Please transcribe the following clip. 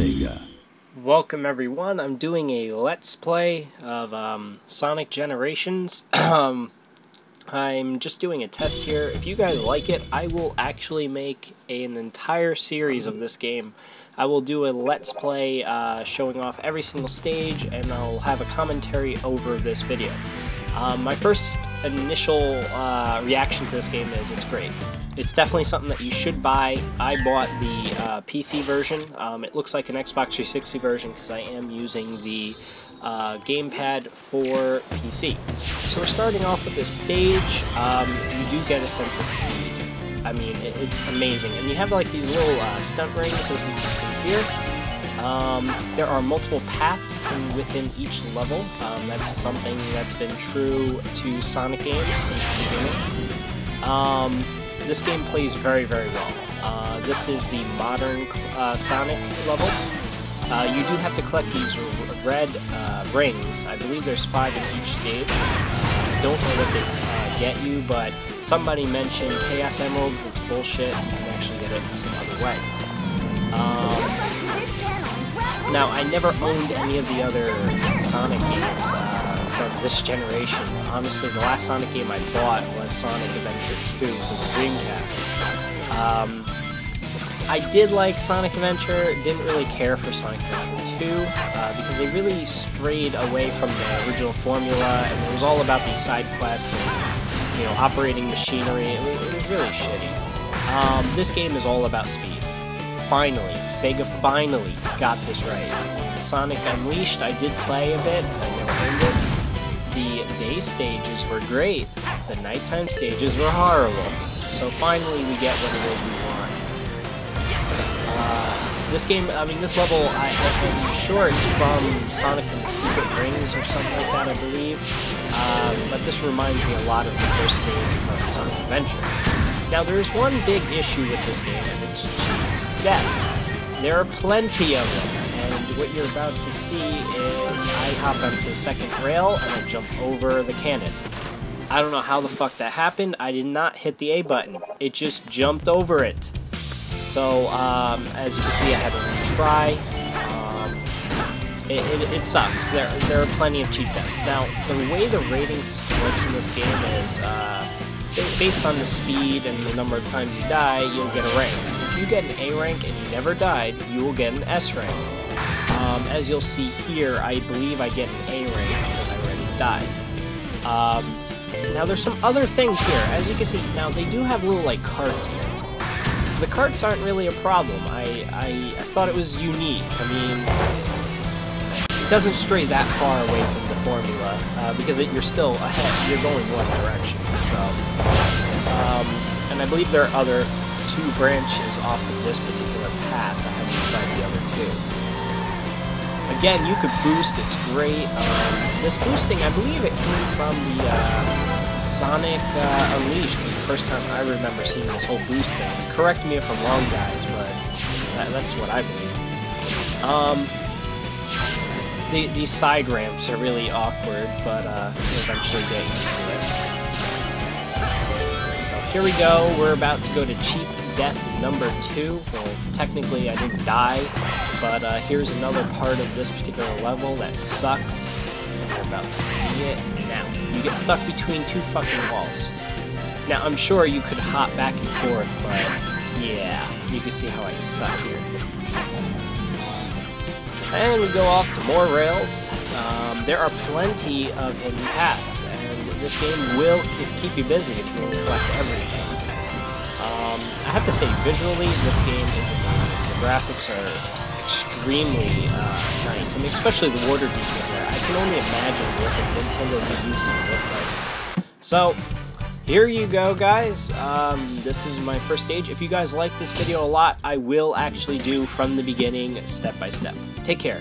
Sega. Welcome everyone. I'm doing a let's play of um, Sonic Generations. Um, I'm just doing a test here. If you guys like it, I will actually make an entire series of this game. I will do a let's play uh, showing off every single stage and I'll have a commentary over this video. Um, my first initial uh, reaction to this game is it's great. It's definitely something that you should buy. I bought the uh, PC version. Um, it looks like an Xbox 360 version because I am using the uh, gamepad for PC. So we're starting off with this stage. Um, you do get a sense of speed. I mean, it, it's amazing. And you have like these little uh, stunt rings, as you can see here. Um, there are multiple paths in, within each level. Um, that's something that's been true to Sonic games since the beginning. Um, this game plays very, very well. Uh, this is the modern uh, Sonic level. Uh, you do have to collect these red uh, rings. I believe there's five in each stage. I don't know what they uh, get you, but somebody mentioned Chaos Emeralds. It's bullshit. You can actually get it some other way. Um, now, I never owned any of the other Sonic games from this generation. Honestly, the last Sonic game I bought was Sonic Adventure 2 for the Dreamcast. Um, I did like Sonic Adventure, didn't really care for Sonic Adventure 2, uh, because they really strayed away from the original formula, and it was all about these side quests and, you know, operating machinery. It was, it was really shitty. Um, this game is all about speed finally, Sega finally got this right. Sonic Unleashed, I did play a bit, I never it. The day stages were great, the nighttime stages were horrible. So finally we get what it is we want. Uh, this game, I mean, this level, I, I'm sure it's from Sonic and the Secret Rings or something like that, I believe. Um, but this reminds me a lot of the first stage from Sonic Adventure. Now, there's one big issue with this game, and it's deaths. There are plenty of them, what you're about to see is I hop onto the second rail and I jump over the cannon. I don't know how the fuck that happened. I did not hit the A button. It just jumped over it. So, um, as you can see, I had to retry. Um, it, it, it, sucks. There, there are plenty of cheat deaths. Now, the way the rating system works in this game is, uh, based on the speed and the number of times you die, you'll get a rank. If you get an A rank and you never died, you will get an S rank. Um, as you'll see here, I believe I get an A rank because I already died. Um, now there's some other things here. As you can see, now they do have little like carts here. The carts aren't really a problem. I, I, I thought it was unique. I mean, it doesn't stray that far away from the formula uh, because it, you're still ahead. You're going one direction. So, um, and I believe there are other two branches off of this particular path. I haven't tried the other two. Again, you could boost. It's great. Um, this boosting, I believe it came from the uh, Sonic uh, Unleashed. was the first time I remember seeing this whole boost thing. Correct me if I'm wrong, guys, but that, that's what I believe. Um, the, these side ramps are really awkward, but uh, eventually get used to it. So here we go. We're about to go to Cheap Death number two. Well, technically I didn't die, but uh, here's another part of this particular level that sucks. You're about to see it now. You get stuck between two fucking walls. Now, I'm sure you could hop back and forth, but yeah, you can see how I suck here. And we go off to more rails. Um, there are plenty of hidden paths, and this game will keep you busy if you collect everything. Um, I have to say, visually, this game is amazing. The graphics are extremely uh, nice. I mean, especially the water detail there. I can only imagine what the Nintendo Wii used to look like. So, here you go, guys. Um, this is my first stage. If you guys like this video a lot, I will actually do from the beginning, step by step. Take care.